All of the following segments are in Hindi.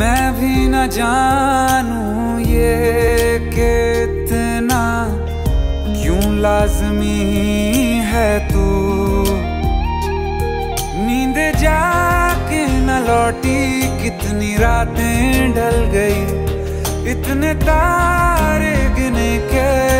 मैं भी न जानू ये कि इतना क्यों लाजमी है तू? नींद जाके न लौटी, कितनी रातें ढल गई। इतने तारे गिने के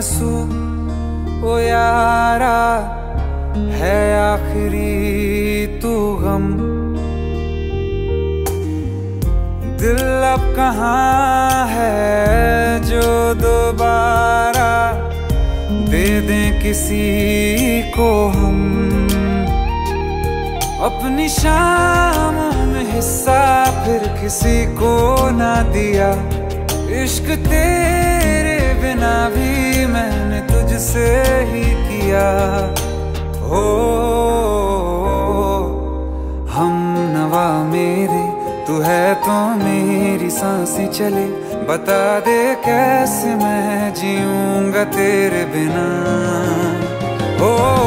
आँसू, ओ यारा, है आखिरी तू गम। दिल अब कहाँ है जो दोबारा दे दें किसी को हम? अपनी शाम में हिस्सा फिर किसी को ना दिया। इश्क तेरे बिना भी मैंने तुझसे ही किया। हो हम नवा मेरे, तू है तो मेरी साँसें चले। बता दे कैसे मैं जीऊँगा तेरे बिना। ओ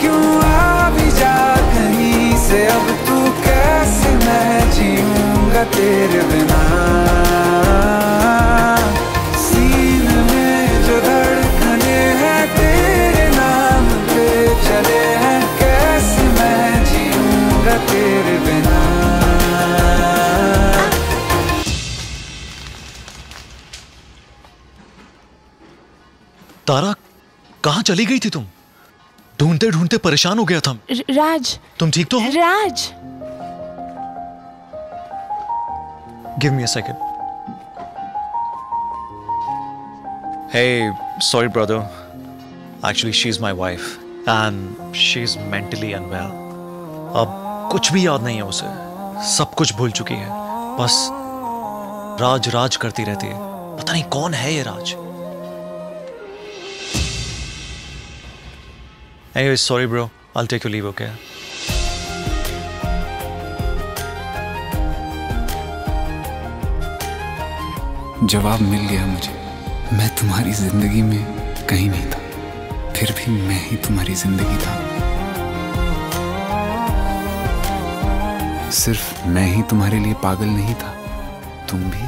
क्यों आ भी जा कहीं से? अब तू कैसे मैं जीऊँगा तेरे बिना? में जो हैं, तेरे नाम चले हैं, कैसे मैं जीऊँगा तेरे बिना? तारा, कहाँ चली गई थी तुम? ढूंढते ढूंढते परेशान हो गया था राज। तुम ठीक तो हो? Raj. Give me a second Hey, sorry brother. Actually, she's my wife and she's mentally unwell. अब कुछ भी याद नहीं है उसे। सब कुछ भूल चुकी है। बस राज राज करती रहती है। पता नहीं कौन है ये राज। Anyway, sorry bro. I'll take your leave, okay? जवाब मिल गया मुझे मैं तुम्हारी ज़िंदगी में कहीं नहीं था फिर भी मैं ही तुम्हारी ज़िंदगी था सिर्फ़ मैं ही तुम्हारे लिए पागल नहीं था तुम भी